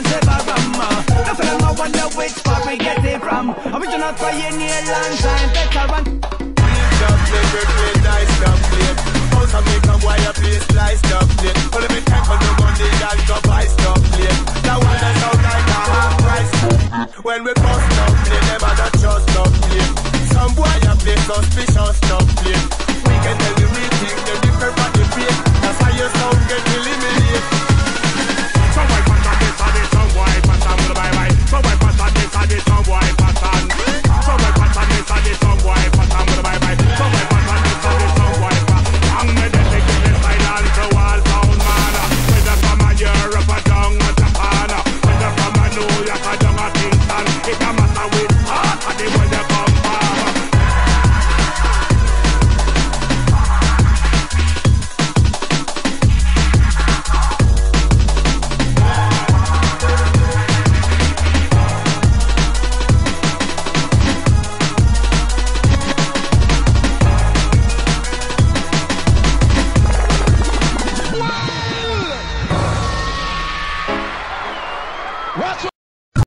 and Sebaram. The film I wonder which part we get it from. Original pioneer, long time veteran. Stop stop money, I stop it. That like a price. When we bust stop it, them other just stop it. Some boy, I play suspicious, stop it. We can tell the real thing, Russell.